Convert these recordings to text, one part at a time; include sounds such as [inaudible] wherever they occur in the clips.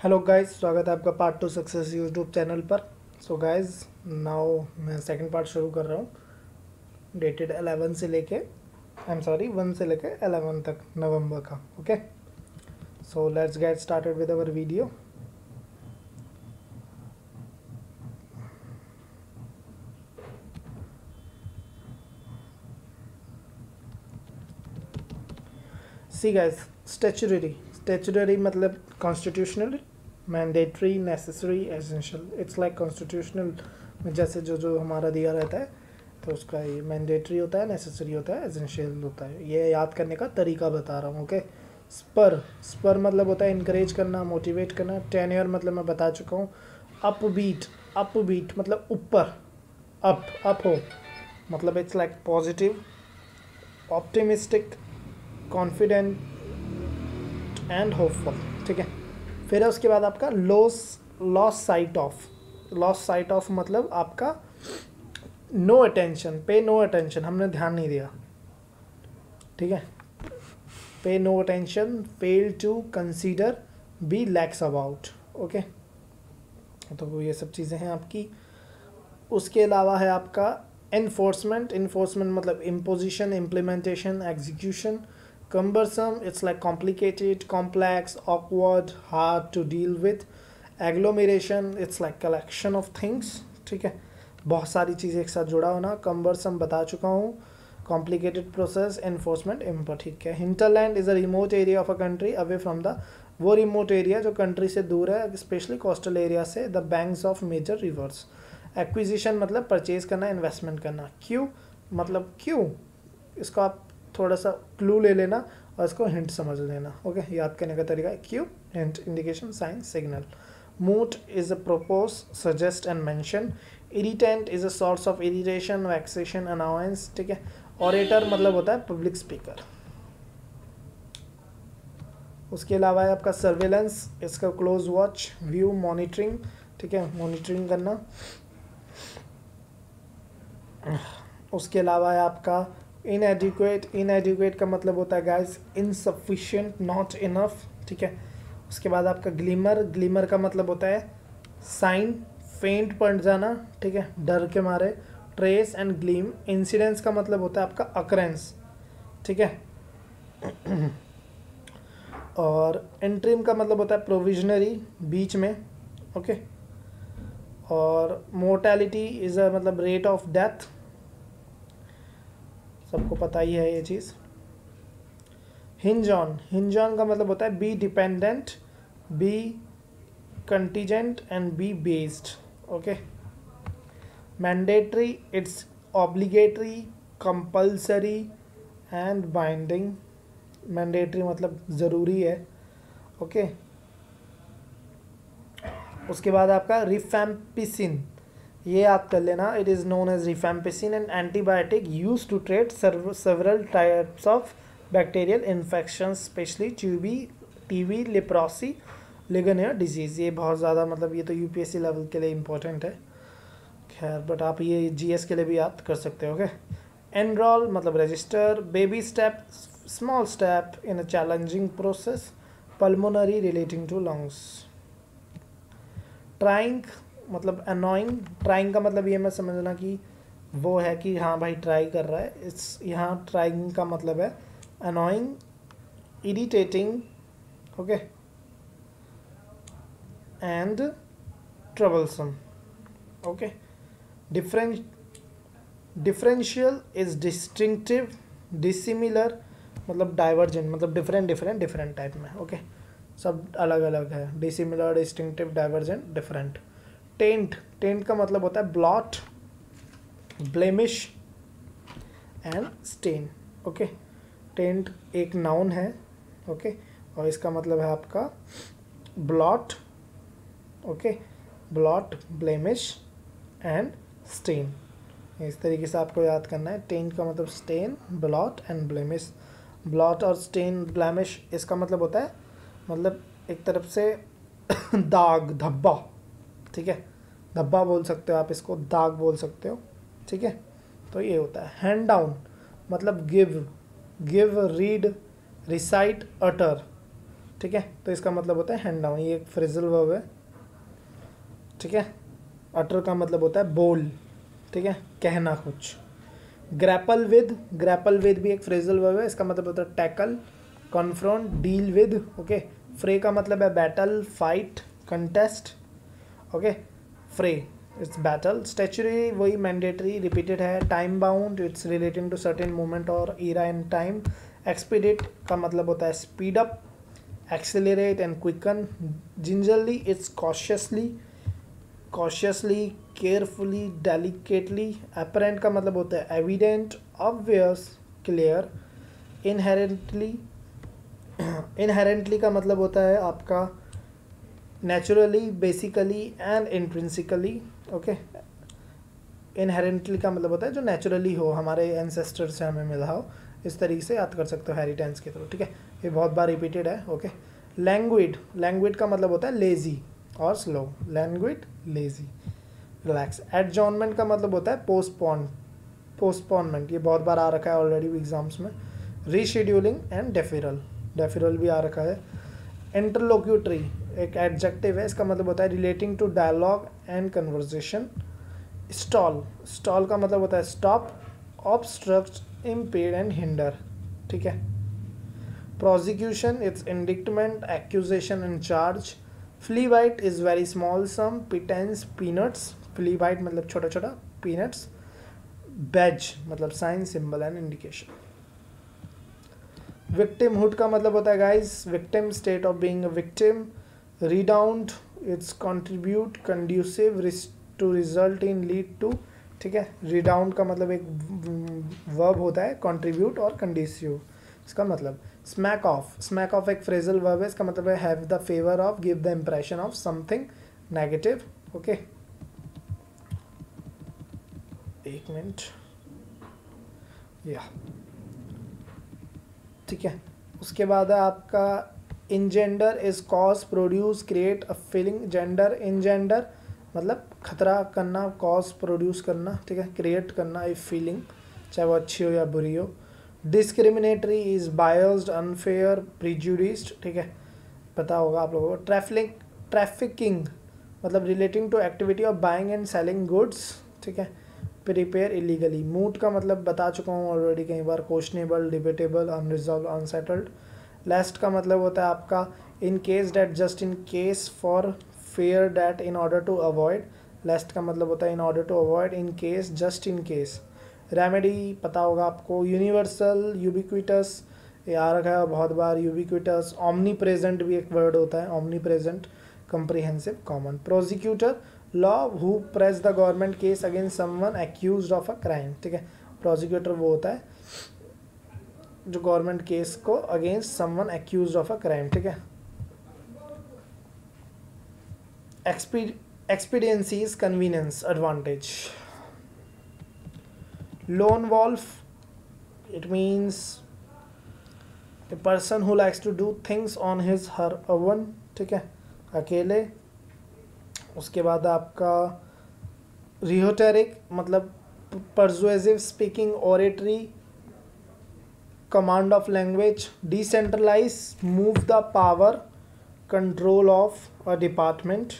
Hello guys स्वागत है आपका part two success YouTube channel पर। सो गाइस नाउ मैं सेकंड पार्ट शुरू कर रहा हूँ। डेटेड 11 से लेके आई एम सॉरी 1 से लेके 11 तक नवंबर का okay so let's get started with our video see guys statutory statutory मतलब constitutional mandatory necessary essential it's like constitutional जैसे जो जो हमारा दिया रहता है तो उसका ये मैंडेटरी होता है नेसेसरी होता है एसेंशियल होता है। ये याद करने का तरीका बता रहा हूँ ओके स्पर स्पर मतलब होता है इनक्रेज करना मोटिवेट करना। टेन्योर मतलब मैं बता चुका हूँ अप बीट अप बीट मतलब ऊपर. अप अप हो. मतलब it's like positive optimistic confident and hopeful ठीक है? फिर है उसके बाद आपका loss loss sight of loss sight of मतलब आपका no attention pay no attention हमने ध्यान नहीं दिया। ठीक है? Pay no attention fail to consider be lax about okay तो ये सब चीज़ें हैं आपकी। उसके अलावा है आपका इन्फोर्समेंट इन्फोर्समेंट मतलब imposition implementation execution cumbersome, it's like complicated, complex, awkward, hard to deal with. Agglomeration, it's like collection of things, ठीक है? बहुत सारी चीज़ें एक साथ जुड़ा होना। कम्बरसम बता चुका हूँ। कॉम्प्लिकेटेड प्रोसेस एनफोर्समेंट इम्पर ठीक है? Hinterland is a remote area of a country away from the वो रिमोट एरिया जो कंट्री से दूर है स्पेशली कोस्टल एरिया से the banks of major rivers acquisition मतलब परचेज करना इन्वेस्टमेंट करना। क्यों मतलब क्यों इसको आप थोड़ा सा क्लू ले लेना और इसको हिंट समझ लेना ओके याद करने का तरीका है cue hint indication sign signal moot is a propose suggest and mention irritant is a source of irritation vexation announce ठीक है? ऑरेटर मतलब होता है पब्लिक स्पीकर उसके अलावा है आपका सर्वेलेंस इसका क्लोज वॉच व्यू मॉनिटरिंग ठीक है? मॉनिटरिंग करना. उसके अलावा है आपका इनएडिक्वेट इनएडिक्वेट का मतलब होता है गाइस इनसफिशिएंट नॉट इनफ ठीक है? उसके बाद आपका ग्लीमर ग्लीमर का मतलब होता है साइन फेंट पड़ जाना, ठीक है? डर के मारे ट्रेस एंड ग्लीम इंसिडेंस का मतलब होता है आपका अक्रेंस ठीक है? [clears throat] और एंट्रीम का मतलब होता है प्रोविजनरी बीच में ओके और मोर्टैलिटी इज़ अ मतलब रेट ऑफ़ डेथ सबको पता ही है ये चीज़। हिंज ऑन हिंज ऑन का मतलब होता है be dependent be contingent and be based okay mandatory it's obligatory compulsory and binding mandatory मतलब ज़रूरी है। Okay okay? उसके बाद आपका रिफेम्पिसिन ये आप कर लेना it is known as rifampicin and antibiotic use to treat several types of bacterial infection specially ट्यूबी TB leprosy legionnaire disease ये बहुत ज़्यादा मतलब ये तो यूपीएससी लेवल के लिए इम्पोर्टेंट है। खैर बट आप ये जीएस के लिए भी याद कर सकते हो ओके एनरोल मतलब register baby step small step in a challenging process pulmonary relating to lungs trying मतलब अनोइंग ट्राइंग का मतलब ये मैं समझना कि वो है कि हाँ भाई ट्राई कर रहा है। इस यहाँ ट्राइंग का मतलब है annoying irritating okay and troublesome okay different differential is distinctive dissimilar मतलब डाइवर्जेंट मतलब डिफरेंट डिफरेंट डिफरेंट टाइप में ओके okay? सब अलग अलग है। Dissimilar distinctive divergent different taint taint का मतलब होता है blot blemish and stain okay taint एक नाउन है ओके okay? और इसका मतलब है आपका blot okay blot blemish and stain इस तरीके से आपको याद करना है, टेंट का मतलब stain blot and blemish blot और स्टेन ब्लैमिश इसका मतलब होता है मतलब एक तरफ़ से [coughs] दाग, धब्बा ठीक है? धब्बा बोल सकते हो आप इसको, दाग बोल सकते हो, ठीक है? तो ये होता है। हैंड डाउन मतलब give give read recite utter ठीक है? तो इसका मतलब होता है हैंड डाउन ये एक फ्रेजल वर्ब है, ठीक है? अटर का मतलब होता है बोल, ठीक है? कहना कुछ। ग्रैपल विद ग्रैपल विद भी एक फ्रेजल वर्ब है। इसका मतलब होता है tackle confront deal with okay fray का मतलब है battle fight contest okay fray it's battle statutory वही मैंडेटरी रिपीटेड है. Time bound it's relating to certain moment और ईरा इन टाइम एक्सपीडेट का मतलब होता है speed up accelerate and quicken gingerly it's cautiously cautiously carefully delicately apparent का मतलब होता है evident obvious clear inherently inherently का मतलब होता है आपका naturally basically and intrinsically okay inherently का मतलब होता है जो नेचुरली हो, हमारे एंसेस्टर से हमें मिला हो, इस तरीके से याद कर सकते हो हेरिटेंस के थ्रू ठीक है? ये बहुत बार रिपीटेड है ओके लैंग्विड लैंग्विड का मतलब होता है लेजी और slow languid lazy relax adjournment का मतलब होता है पोस्टपोन पोस्टपोनमेंट ये बहुत बार आ रखा है ऑलरेडी एग्ज़ाम्स में. रीशेड्यूलिंग एंड डेफिरल डेफिरल भी आ रखा है. इंटरलोक्यूटरी एक एडजेक्टिव है, इसका मतलब होता है relating to dialogue and conversation stall stall का मतलब होता है stop obstruct impede and hinder ठीक है? Prosecution it's indictment accusation and charge flea bite is very small sum pittance peanuts flea bite मतलब छोटा छोटा पीनट्स बैज मतलब sign symbol and indication victimhood का मतलब होता है guys victim state of being a victim redound it's contribute conducive to result in lead to ठीक है? रिडाउंड का मतलब एक वर्ब होता है कंट्रीब्यूट और कंड्यूसिव इसका मतलब स्मैक ऑफ़ स्मैक ऑफ़ एक फ्रेजल वर्ब है, इसका मतलब have the favour of give the impression of something negative okay एक मिनट या ठीक है? उसके बाद है आपका engender is cause produce create a feeling gender engender मतलब खतरा करना कॉज प्रोड्यूस करना, ठीक है? क्रिएट करना ए फीलिंग चाहे वो अच्छी हो या बुरी हो। Discriminatory is biased unfair prejudiced ठीक है? पता होगा आप लोगों को। ट्रैफ़िक ट्रैफिकिंग मतलब relating to activity of buying and selling goods ठीक है? प्रिपेयर इलीगली मूड का मतलब बता चुका हूँ ऑलरेडी कई बार questionable debatable unresolved unsettled lest का मतलब होता है आपका in case that just in case for fear that in order to avoid lest का मतलब होता है in order to avoid in case just in case remedy पता होगा आपको यूनिवर्सल यूबिक्विटस ये आ रखा है बहुत बार यूबिक्विटस ऑमनी प्रेजेंट भी एक वर्ड होता है omnipresent comprehensive common prosecutor law who press the government case against someone accuse of a crime ठीक है? प्रोसिक्यूटर वो होता है जो गवर्नमेंट केस को against someone accuse of a crime ठीक है? Expediency is convenience advantage lone wolf it means a person who likes to do things on his her own ठीक है? अकेले, उसके बाद आपका रिहोटेरिक मतलब persuasive speaking oratory command of language decentralise move the power control of a department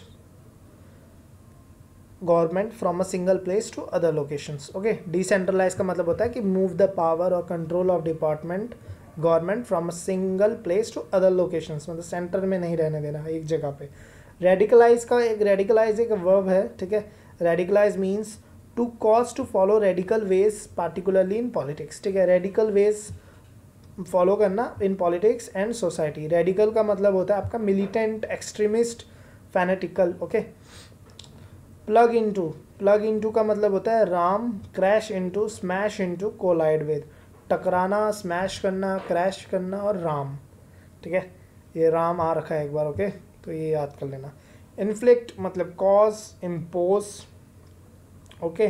government from a single place to other locations okay decentralise का मतलब होता है कि मूव द पावर और control of department government from a single place to other locations मतलब centre में नहीं रहने देना, एक जगह पे। रेडिकलाइज का एक रेडिकलाइज एक वर्ब है, ठीक है? Radicalise means to cause to follow radical ways particularly in politics ठीक है? रेडिकल वेज फॉलो करना in politics and society. Radical का मतलब होता है आपका militant extremist fanatical okay plug into plug into का मतलब होता है ram crash into smash into collide with टकराना smash करना क्रैश करना और राम, ठीक है? ये राम आ रखा है एक बार ओके तो ये याद कर लेना। इन्फ्लिक्ट मतलब कॉज इम्पोज ओके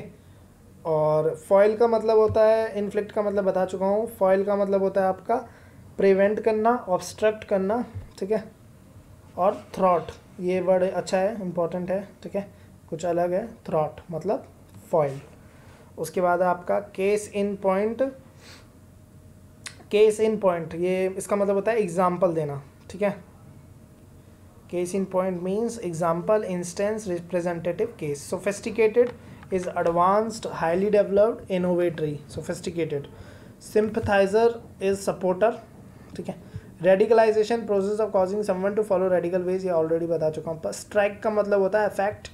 और फॉइल का मतलब होता है इन्फ्लिक्ट का मतलब बता चुका हूँ। फॉइल का मतलब होता है आपका प्रिवेंट करना ऑब्स्ट्रक्ट करना, ठीक है? और थ्रॉट ये वर्ड अच्छा है इंपॉर्टेंट है, ठीक है? कुछ अलग है थ्रॉट मतलब फॉइल उसके बाद आपका case in point case in point ये इसका मतलब होता है एग्ज़ाम्पल देना, ठीक है? Case in point means example instance representative case sophisticated is advanced, highly developed, innovatory, sophisticated. Sympathizer is supporter, ठीक है? Radicalisation process of causing someone to follow radical ways ये ऑलरेडी बता चुका हूँ। पर स्ट्राइक का मतलब होता है अफेक्ट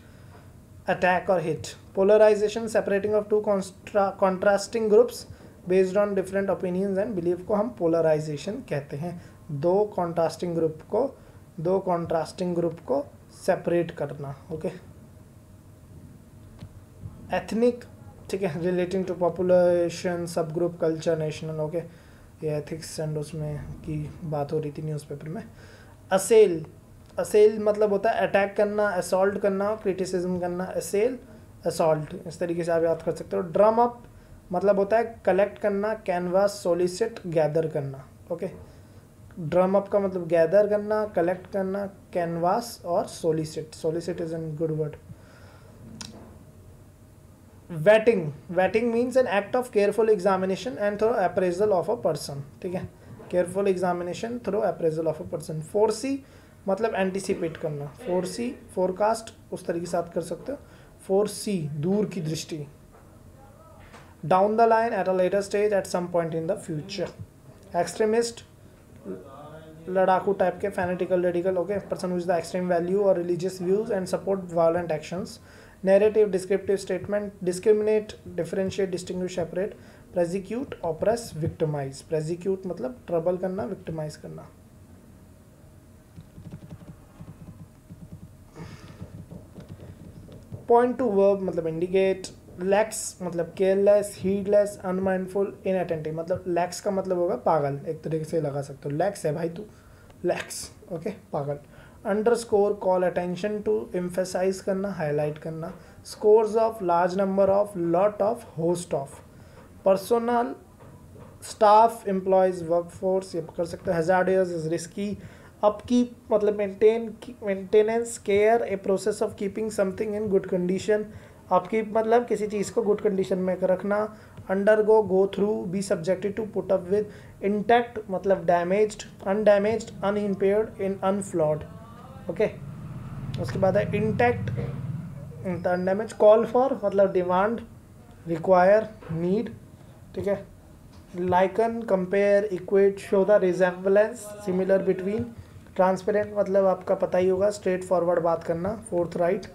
अटैक और hit polarisation separating of two contrasting groups based on different opinions and believe को हम पोलराइजेशन कहते हैं। दो कॉन्ट्रास्टिंग ग्रुप को, दो कॉन्ट्रास्टिंग ग्रुप को सेपरेट करना ओके एथनिक ठीक है relating to population sub group culture national okay ये एथिक्स एंड उसमें की बात हो रही थी न्यूज़पेपर में. असेल असेल मतलब होता है अटैक करना असॉल्ट करना क्रिटिसिज्म करना. असेल असॉल्ट इस तरीके से आप याद कर सकते हो. ड्रम अप मतलब होता है कलेक्ट करना कैनवास सोलिसिट गैदर करना ओके ड्रम अप का मतलब गैदर करना कलेक्ट करना कैनवास और solicit solicit is an good word vetting vetting means an act of careful examination and thorough appraisal of a person ठीक है? Careful examination thorough appraisal of a person foresee मतलब anticipate करना। Four सी forecast उस तरीके से आप कर सकते हो। फोर सी दूर की दृष्टि। Down the line at a later stage at some point in the future extremist लड़ाकू टाइप के fanatical radical okay person with the extreme value और religious views and support violent actions narrative descriptive statement discriminate differentiate distinguish separate prosecute oppress victimize prosecute मतलब trouble करना victimize करना point to verb मतलब indicate lax मतलब careless heedless unmindful inattentive मतलब लैक्स का मतलब होगा पागल एक तरीके से लगा सकते हो लैक्स है भाई तू लैक्स ओके पागल underscore call attention to emphasise करना हाईलाइट करना। Scores of large number of lot of host of personnel staff employees workforce ये कर सकते हो। इज़ रिस्की अपकीप मतलब maintain maintenance care a process of keeping something in good condition upkeep मतलब किसी चीज़ को गुड कंडीशन में रखना। Undergo go through be subjected to put up with intact मतलब damaged undamaged unimpaired in unflawed okay उसके बाद है इंटैक्ट अनडैमेज कॉल फॉर मतलब डिमांड रिक्वायर नीड ठीक है? Liken compare equate show the resemblance similar between transparent मतलब आपका पता ही होगा स्ट्रेट फॉरवर्ड बात करना फोर्थ राइट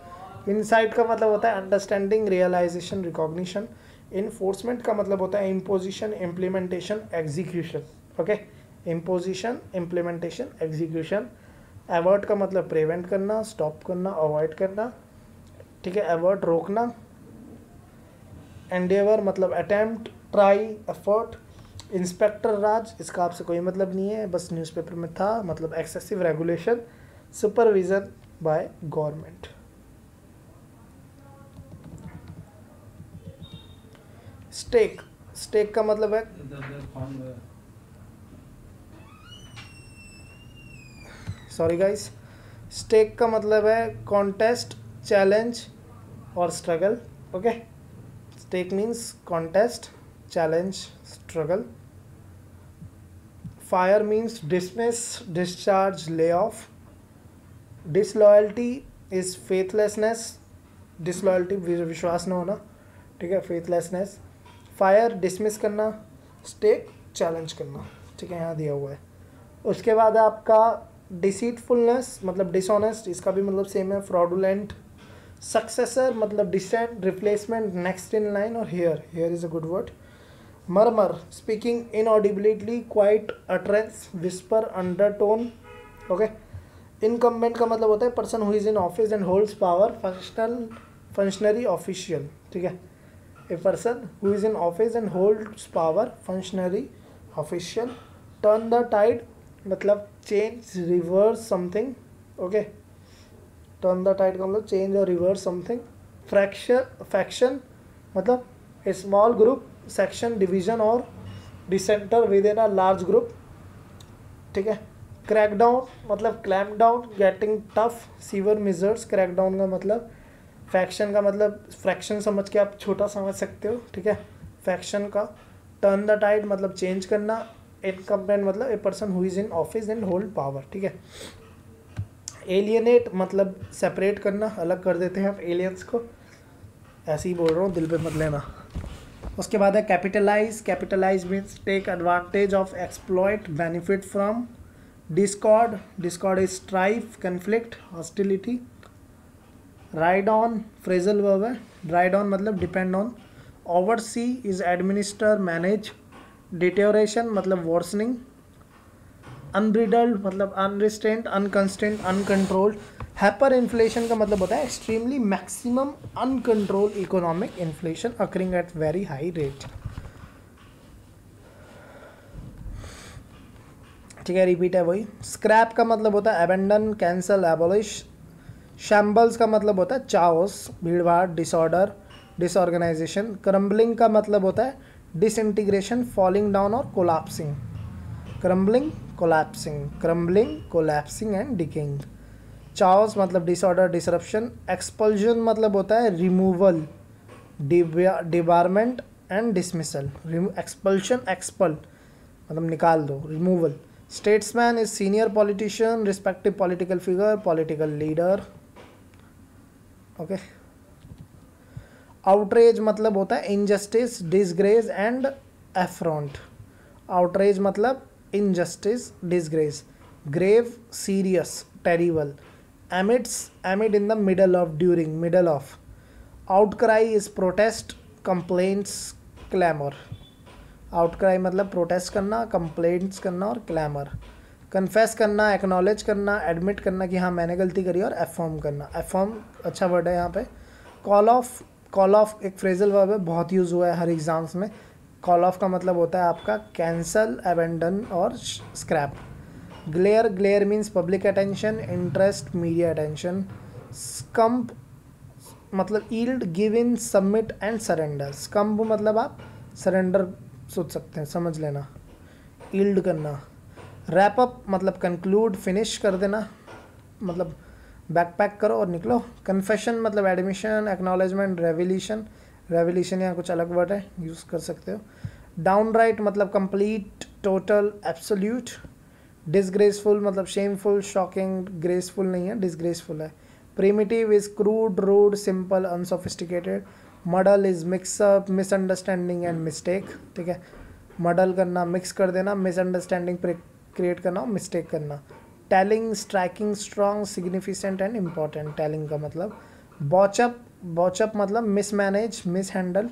इनसाइट का मतलब होता है अंडरस्टैंडिंग रियलाइजेशन रिकॉग्निशन इन्फोर्समेंट का मतलब होता है imposition implementation execution okay imposition implementation execution avert का मतलब प्रिवेंट करना स्टॉप करना अवॉइड करना, ठीक है? एवर्ट रोकना एंडेवर मतलब attempt try effort inspector Raj इसका आपसे कोई मतलब नहीं है, बस न्यूज़पेपर में था मतलब excessive regulation supervision by government stake stake का मतलब है? सॉरी गाइस स्टेक का मतलब है कॉन्टेस्ट चैलेंज और struggle okay stake means contest challenge, struggle. Fire means dismiss, discharge layoff disloyalty is faithlessness disloyalty विश्वास न होना, ठीक है? फेथलेसनेस फायर डिसमिस करना. स्टेक चैलेंज करना, ठीक है? यहाँ दिया हुआ है। उसके बाद आपका डिसीटफुलनेस मतलब डिसऑनेस्ट इसका भी मतलब सेम है फ्रॉडुलेंट सक्सेसर मतलब descent replacement next in line और heir heir is a good word murmur, speaking inaudibly quiet utterance, whisper, undertone okay incumbent का मतलब होता है person who is in office and holds power functional functionary official ठीक है? A person who is in office and holds power functionary official turn the tide मतलब change reverse something okay turn the tide का मतलब change और reverse something fraction faction मतलब a small group section division और dissenter within a large group ठीक है? Crackdown मतलब clamp down getting tough severe measures crackdown का मतलब फैक्शन का मतलब फ्रैक्शन समझ के आप छोटा समझ सकते हो, ठीक है? फैक्शन का टर्न द टाइड मतलब चेंज करना इनकम्पेंट मतलब a person who is in office and hold power ठीक है? एलियनेट मतलब सेपरेट करना, अलग कर देते हैं आप एलियंस को। ऐसे ही बोल रहा हूँ, दिल पे मत लेना। उसके बाद है capitalise capitalise means take advantage of exploit benefit from discord discord is strife conflict hostility ride on phrasal verb है राइड ऑन मतलब depend on oversee is administer manage deterioration मतलब वर्सनिंग अनब्रिडल्ड मतलब unrestrained unconstrained uncontrolled hyperinflation का मतलब होता है extremely maximum uncontrolled economic inflation occurring at very high rate ठीक है रिपीट है वही। स्क्रैप का मतलब होता है एबेंडन कैंसल एबोलिश शैम्बल्स का मतलब होता है चाओस भीड़ भाड़ डिसऑर्डर डिसऑर्गेनाइजेशन क्रम्बलिंग का मतलब होता है डिसइंटीग्रेशन फॉलिंग डाउन और collapsing crumbling collapsing crumbling collapsing and decaying chaos मतलब डिसऑर्डर डिसरप्शन एक्सपल्जन मतलब होता है removal debarment and dismissal expulsion expel मतलब निकाल दो removal statesman is senior politician respective political figure political leader okay outrage मतलब होता है injustice disgrace and affront outrage मतलब injustice, disgrace, grave, serious, terrible, amidst, amid in the middle of, during, middle of. Outcry is protest, complaints, clamor. Outcry मतलब protest करना complaints करना और clamour confess करना acknowledge करना एडमिट करना कि हाँ मैंने गलती करी और एफॉर्म करना. एफॉर्म अच्छा वर्ड है यहाँ पे. कॉल ऑफ़ कॉल ऑफ़ एक फ्रेजल वर्ब है, बहुत यूज़ हुआ है हर एग्ज़ाम्स में। कॉल ऑफ़ का मतलब होता है आपका कैंसल एबेंडन और scrap glare glare means public attention interest media attention succumb मतलब yield give in submit and surrender succumb मतलब आप सरेंडर सोच सकते हैं, समझ लेना। ईल्ड करना। रैप अप मतलब कंक्लूड फिनिश कर देना। मतलब बैक पैक करो और निकलो। कन्फेशन मतलब एडमिशन एक्नॉलेजमेंट रेवल्यूशन रेवल्यूशन यहाँ कुछ अलग वर्ड है यूज़ कर सकते हो। डाउन राइट मतलब कंप्लीट टोटल एब्सोल्यूट डिसग्रेसफुल मतलब शेमफुल शॉकिंग ग्रेसफुल नहीं है डिसग्रेसफुल है। Primitive is crude rude simple unsophisticated model is mix up misunderstanding and mistake ठीक है? मॉडल करना मिक्स कर देना मिसअंडरस्टैंडिंग क्रिएट करना मिस्टेक करना। Telling striking strong significant and important telling का मतलब बॉचअप बॉचअप मतलब mismanage mishandle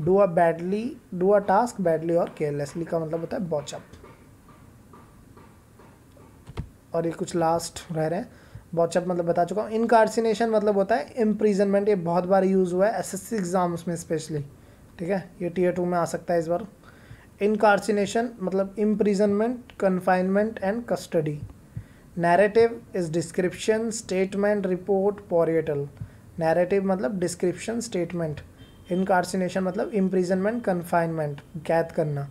do a badly do a task badly और केयरलेसली का मतलब होता है बॉचअप और ये कुछ लास्ट रह रहे हैं। बॉचअप मतलब बता चुका हूँ। इनकार्सिनेशन मतलब होता है इम्प्रीजनमेंट ये बहुत बार यूज़ हुआ है एसएससी एग्ज़ाम्स में स्पेशली ठीक है? ये टीयर टू में आ सकता है इस बार। इनकार्सिनेशन मतलब imprisonment confinement and custody narrative is description statement report portrayal narrative मतलब डिस्क्रिप्शन स्टेटमेंट इनकार्सिनेशन मतलब इम्प्रिजनमेंट कन्फाइनमेंट कैद करना.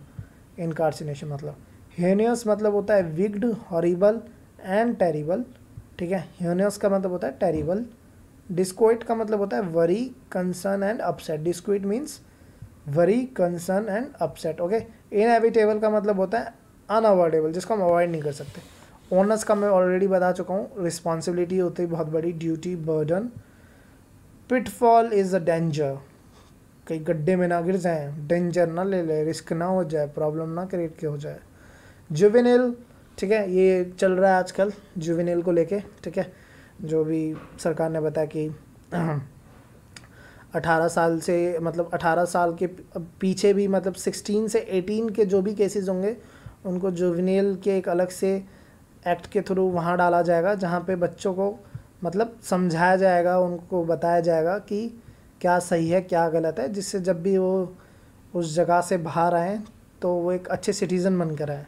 इनकार्सिनेशन मतलब. ह्यूनियस मतलब होता है विग्ड हॉरिबल एंड टेरिबल ठीक है? ह्यूनियस का मतलब होता है टेरिबल डिस्कोइट का मतलब होता है worry concern and upset disquiet means worry concern and upset okay inevitable का मतलब होता है अनअवॉइडेबल जिसको हम अवॉइड नहीं कर सकते. ओनर्स का मैं ऑलरेडी बता चुका हूँ रिस्पॉन्सिबिलिटी होती है बहुत बड़ी duty burden pitfall is a danger कहीं गड्ढे में ना गिर जाए डेंजर ना ले ले रिस्क ना हो जाए प्रॉब्लम ना क्रिएट के हो जाए. जुवेनिल ठीक है, ये चल रहा है आजकल जुवेनिल को लेके, ठीक है. जो भी सरकार ने बताया कि [clears throat] अठारह साल से मतलब अठारह साल के पीछे भी मतलब सिक्सटीन से एटीन के जो भी केसेस होंगे, उनको जुवेनिल के एक अलग से एक्ट के थ्रू वहाँ डाला जाएगा, जहाँ पे बच्चों को मतलब समझाया जाएगा, उनको बताया जाएगा कि क्या सही है, क्या गलत है, जिससे जब भी वो उस जगह से बाहर आए तो वो एक अच्छे सिटीज़न बन कर आए।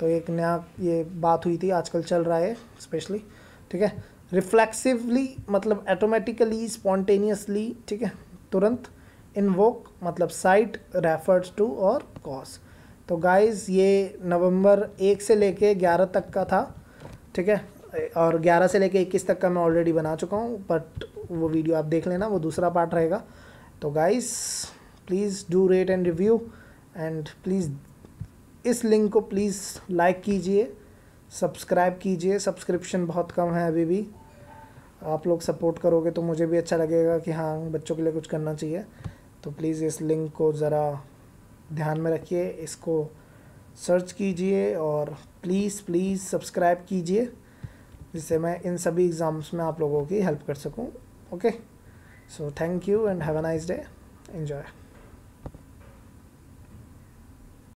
तो एक नया ये बात हुई थी, आजकल चल रहा है स्पेशली ठीक है? रिफ्लेक्सिवली मतलब ऑटोमेटिकली स्पॉन्टेनियसली ठीक है? तुरंत इन्वोक मतलब साइट रेफर्स टू और कॉज तो गाइस ये नवंबर एक से लेके ग्यारह तक का था, ठीक है? और 11 से लेके 21 तक का मैं ऑलरेडी बना चुका हूँ बट वो वीडियो आप देख लेना, वो दूसरा पार्ट रहेगा। तो guys please do rate and review and please इस लिंक को प्लीज़ लाइक कीजिए सब्सक्राइब कीजिए। सब्सक्रिप्शन बहुत कम है अभी भी। आप लोग सपोर्ट करोगे तो मुझे भी अच्छा लगेगा कि हाँ बच्चों के लिए कुछ करना चाहिए। तो प्लीज़ इस लिंक को ज़रा ध्यान में रखिए, इसको सर्च कीजिए और प्लीज़ प्लीज़ सब्सक्राइब कीजिए, जिससे मैं इन सभी एग्ज़ाम्स में आप लोगों की हेल्प कर सकूँ। Okay so thank you and have a nice day enjoy